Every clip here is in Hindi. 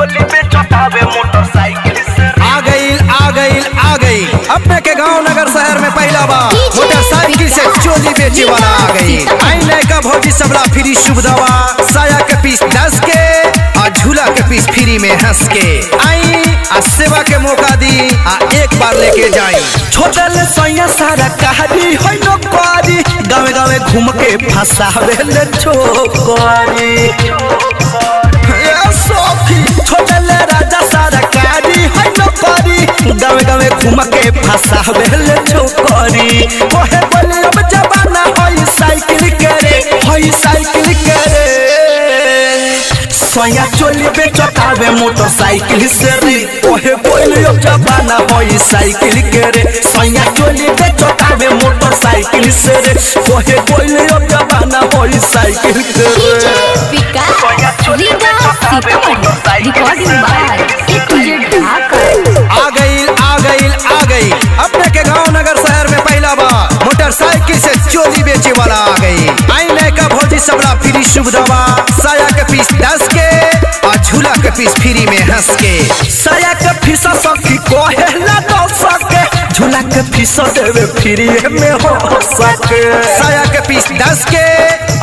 चोली पे चटावे मोटरसाइकिल से आ गई आ गई आ गई। अपने के गाँव नगर शहर में पहला बार मोटरसाइकिल से चोली बेचे वाला आ गई। आई नयका भौजी सबला फ्री शुभ दवा। साया के पीस दस के और झूला के पीस फ्री में हंस के आई आ सेवा के मौका दी आ एक बार लेके जाई। छोटल सैया सारा कहानी है नौकरी गावे गावे घूम के फंसावे ले छोकरी गावे गावे घूम के फंसावे ले छोकरी कोहे बोले अब जमाना होई साइकिल करे होई साइकिल करे। सोया चोली पे मोटरसाइकिल से रे ओहे बोले अब जमाना होई साइकिल के रे सोया चोली पे चटावे मोटरसाइकिल से रे ओहे बोले अब जमाना होई साइकिल के गई। अपने के गाँव नगर शहर में पहला बार मोटरसाइकिल से चोरी बेचे वाला आ गई। आई नयका भौजी सबला फ्री शुभ दवा। साया के पीस दस के और झूला के पीस फ्री में हंस के। साया के फीसा सखी कोहे ना दो सके। झूला के फीसा देवे फ्री में हो सके। साया के पीस दस के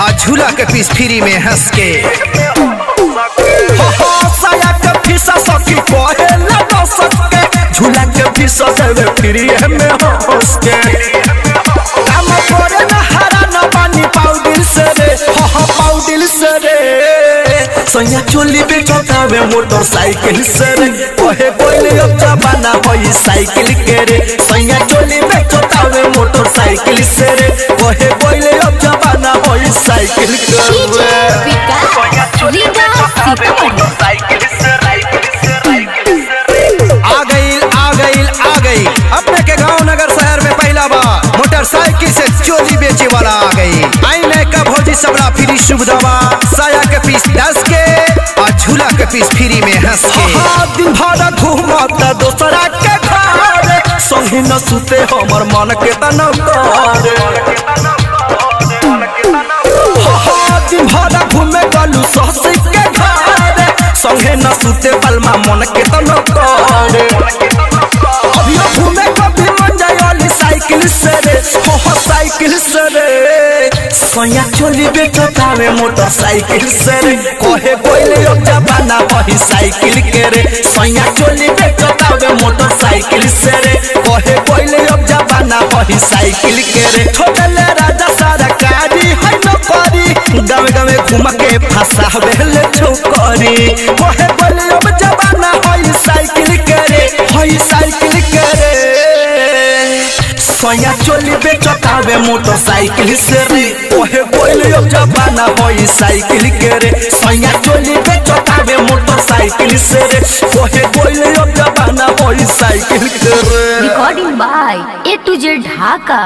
और झूला के पीस फ्री में हंस के। देवे फ्री में हो सके काम करे ना हरा पानी से रे। हो हो से रे। सैया चोली पे चौकावे मोटरसाइकिल से रे। कोहे कोई अब जमाना होई साइकिल के रे। सैया चोली पे चौकावे मोटरसाइकिल से रे। कोहे कोई अब जमाना होई साइकिल बेचे वाला आ गई। आई नयका भौजी सबला फ्री दवा। साया के पीस दस के और झूला के पीस फ्री में हंस के। हाँ, दिन भर घूमता दोसरा के घर संगी न सुते हमर मन के तन दिन भर घूमे गलू ससी के घर संगे न सुते बलमा मन के तन सैया चोली बेचतावे मोटरसाइकिल से रे। कोहे कोइले अब जमाना वही साइकिल के रे। सैया चोली बेचतावे मोटरसाइकिल से रे। कोहे कोइले अब जमाना वही साइकिल के रे। छोटले राजा सारा कारी है नौकरी। गावे गावे घूम के फंसावे ले छोकरी। कोहे कोइले अब जमाना वही साइकिल के रे। वही साइकिल सैया चोली बेचतावे मोटरसाइकिल से रे ओहे कोइले अब जमाना होई साइकिल के रे सैया चोली बेचतावे मोटरसाइकिल से रे ओहे कोइले अब जमाना होई साइकिल के रे recording by A to Z Dhaka